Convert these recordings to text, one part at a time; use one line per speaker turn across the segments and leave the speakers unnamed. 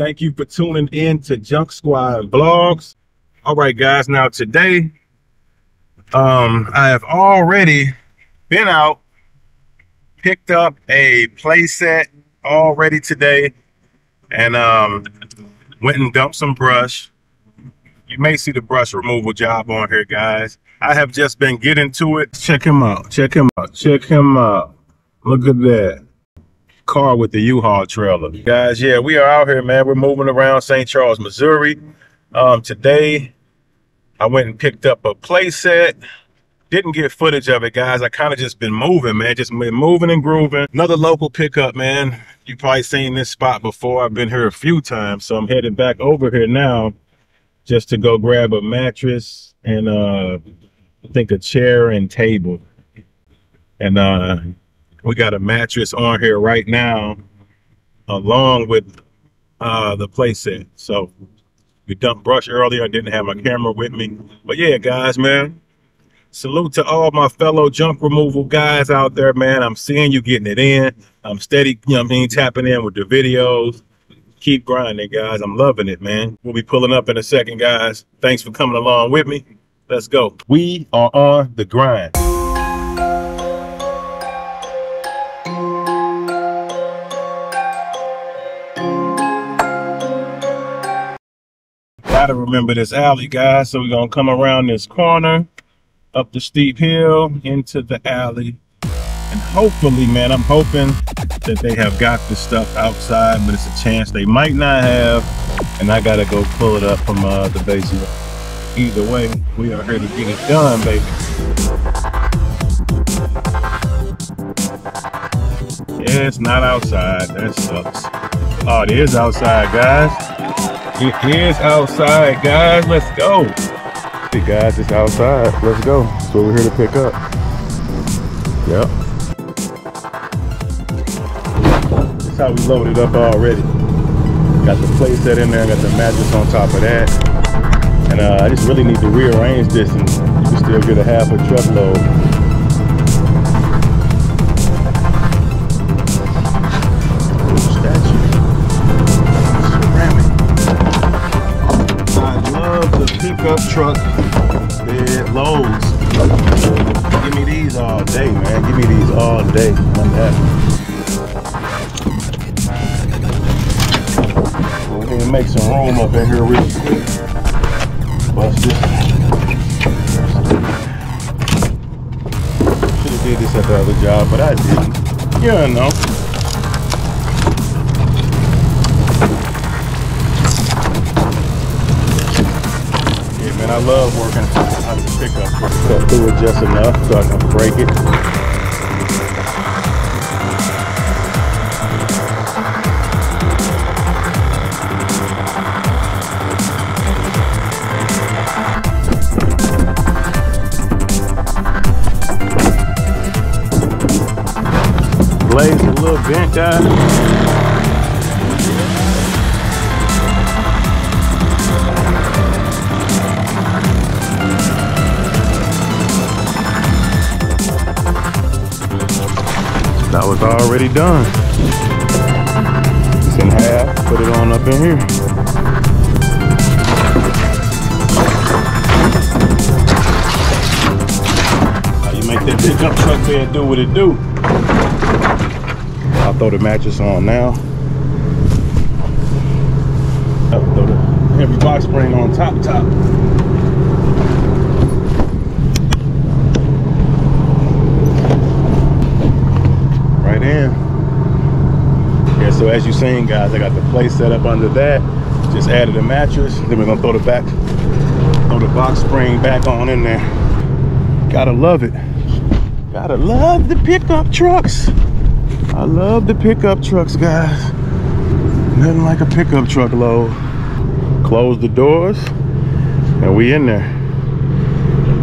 Thank you for tuning in to Junk Squad Vlogs. All right, guys. Now today, um, I have already been out, picked up a playset already today, and um, went and dumped some brush. You may see the brush removal job on here, guys. I have just been getting to it. Check him out. Check him out. Check him out. Look at that car with the U-Haul trailer. Guys, yeah, we are out here, man. We're moving around St. Charles, Missouri. Um, today, I went and picked up a playset. Didn't get footage of it, guys. I kind of just been moving, man. Just been moving and grooving. Another local pickup, man. You probably seen this spot before. I've been here a few times, so I'm headed back over here now just to go grab a mattress and uh, I think a chair and table. And uh, we got a mattress on here right now along with uh, the playset. So we dumped brush earlier. I didn't have my camera with me. But yeah, guys, man. Salute to all my fellow junk removal guys out there, man. I'm seeing you getting it in. I'm steady, you know I mean, tapping in with the videos. Keep grinding, guys. I'm loving it, man. We'll be pulling up in a second, guys. Thanks for coming along with me. Let's go. We are on the grind. Gotta remember this alley, guys. So we're gonna come around this corner, up the steep hill, into the alley. And hopefully, man, I'm hoping that they have got the stuff outside, but it's a chance they might not have. And I gotta go pull it up from uh, the basement. Either way, we are here to get it done, baby. Yeah, it's not outside. That sucks. Oh, it is outside, guys. It is outside, guys. Let's go. Hey, guys, it's outside. Let's go. That's what we're here to pick up. Yep. That's how we loaded up already. Got the playset in there. Got the mattress on top of that. And uh, I just really need to rearrange this and you can still get a half a truckload. Pickup truck bed loads. Give me these all day, man. Give me these all day. I'm happy. Ahead and make some room up in here real quick. Bust this. Should have did this at the other job, but I didn't. Yeah, no. I love working on the pickup. Cut through it just enough so I can break it. Blade's a little bent, guys. Was already done. It's in half, put it on up in here. How you make that pickup truck bed do what it do. I'll throw the mattress on now. I'll throw the heavy box spring on top top. in. Yeah, so as you seen, guys, I got the place set up under that. Just added a mattress. Then we're gonna throw the back, throw the box spring back on in there. Gotta love it. Gotta love the pickup trucks. I love the pickup trucks, guys. Nothing like a pickup truck load. Close the doors, and we in there.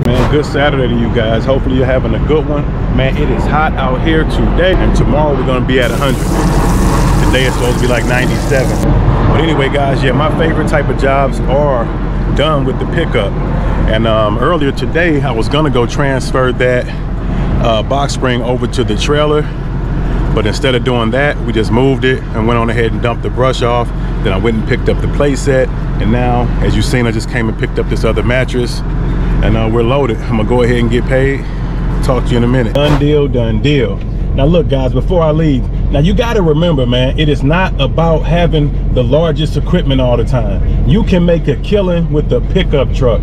Man, good Saturday to you guys. Hopefully you're having a good one. Man, it is hot out here today, and tomorrow we're gonna be at 100. Today it's supposed to be like 97. But anyway, guys, yeah, my favorite type of jobs are done with the pickup. And um, earlier today, I was gonna go transfer that uh, box spring over to the trailer, But instead of doing that, we just moved it and went on ahead and dumped the brush off. Then I went and picked up the playset. And now, as you've seen, I just came and picked up this other mattress and uh, we're loaded. I'm gonna go ahead and get paid. Talk to you in a minute. Done deal, done deal. Now look guys, before I leave, now you gotta remember man, it is not about having the largest equipment all the time. You can make a killing with the pickup truck.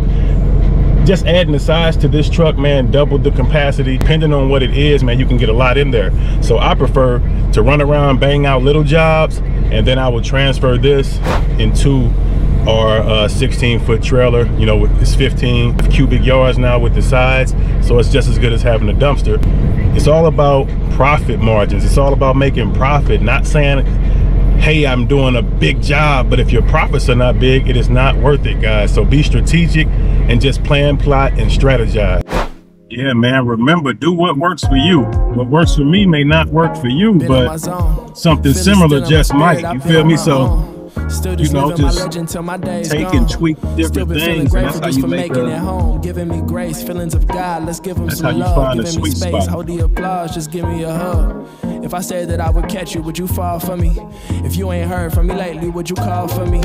Just adding the size to this truck man doubled the capacity. Depending on what it is man you can get a lot in there. So i prefer to run around bang out little jobs and then i will transfer this into our uh, 16 foot trailer you know it's 15 cubic yards now with the sides so it's just as good as having a dumpster. It's all about profit margins. It's all about making profit not saying hey i'm doing a big job but if your profits are not big it is not worth it guys. So be strategic and just plan plot and strategize. Yeah man remember do what works for you. What works for me may not work for you but something similar just might. you feel me? so Still just you know, just my legend till my days take gone. and tweak different things. And that's how you make making it home. Giving me grace, feelings of God. Let's give him some love. Giving me space, spot. hold the applause. Just give me a hug. If I said that I would catch you, would you fall for me? If you ain't heard from me lately, would you call for me?